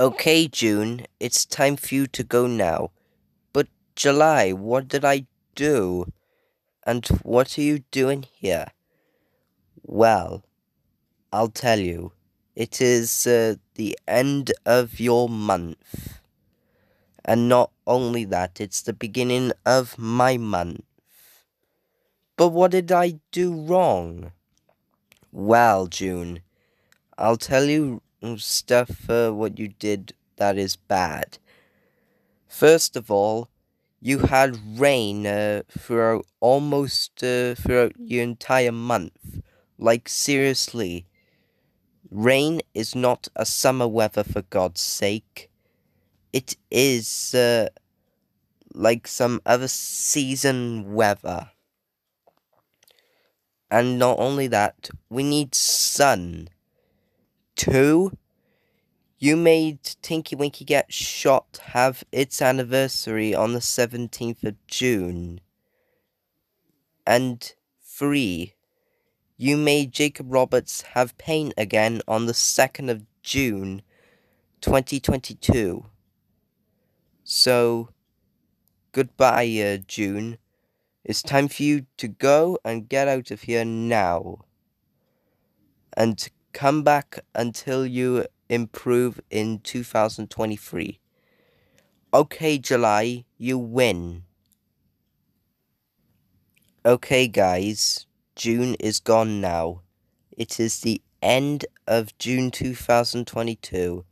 Okay, June, it's time for you to go now. But July, what did I do? And what are you doing here? Well, I'll tell you. It is uh, the end of your month. And not only that, it's the beginning of my month. But what did I do wrong? Well, June, I'll tell you stuff uh, what you did that is bad. First of all, you had rain uh, throughout almost uh, throughout your entire month. Like seriously, rain is not a summer weather for God's sake. It is uh, like some other season weather. And not only that, we need sun. Two, you made Tinky Winky Get Shot have its anniversary on the 17th of June. And three, you made Jacob Roberts have pain again on the 2nd of June 2022. So, goodbye, uh, June. It's time for you to go and get out of here now. And come back until you improve in 2023. Okay, July, you win. Okay, guys, June is gone now. It is the end of June 2022,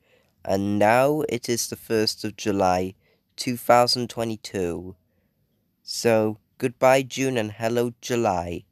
and now it is the 1st of July 2022. So, Goodbye, June, and hello, July.